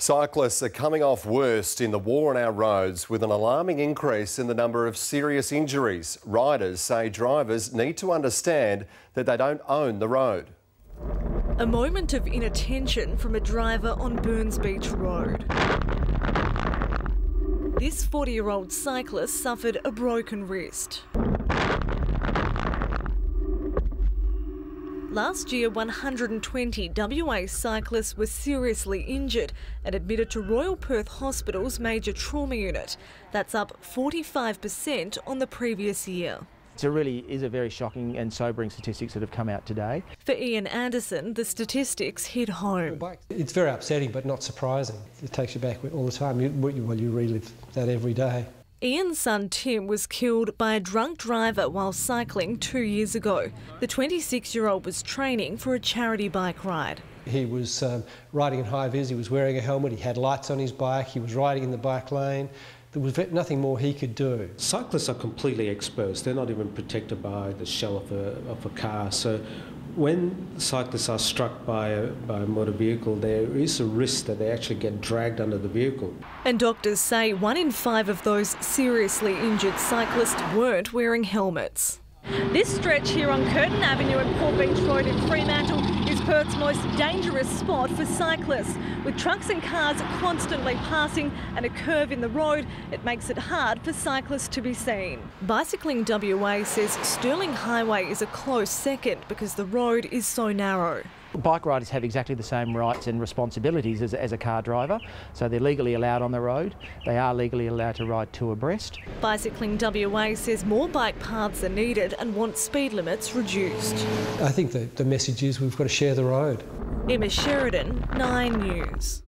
Cyclists are coming off worst in the war on our roads with an alarming increase in the number of serious injuries. Riders say drivers need to understand that they don't own the road. A moment of inattention from a driver on Burns Beach Road. This 40 year old cyclist suffered a broken wrist. Last year, 120 WA cyclists were seriously injured and admitted to Royal Perth Hospital's major trauma unit. That's up 45% on the previous year. It really is a very shocking and sobering statistics that have come out today. For Ian Anderson, the statistics hit home. It's very upsetting but not surprising. It takes you back all the time. You, well, you relive that every day. Ian's son Tim was killed by a drunk driver while cycling two years ago. The 26 year old was training for a charity bike ride. He was um, riding in high vis, he was wearing a helmet, he had lights on his bike, he was riding in the bike lane. There was nothing more he could do. Cyclists are completely exposed. They're not even protected by the shell of a, of a car. So when cyclists are struck by a, by a motor vehicle, there is a risk that they actually get dragged under the vehicle. And doctors say one in five of those seriously injured cyclists weren't wearing helmets. This stretch here on Curtin Avenue and Port Beach Road in Fremantle is Perth's most dangerous spot for cyclists. With trucks and cars constantly passing and a curve in the road, it makes it hard for cyclists to be seen. Bicycling WA says Stirling Highway is a close second because the road is so narrow. Bike riders have exactly the same rights and responsibilities as, as, a car driver, so they're legally allowed on the road. They are legally allowed to ride two abreast. Bicycling WA says more bike paths are needed and wants speed limits reduced. I think the, the message is we've got to share the road. Emma Sheridan, 9 News.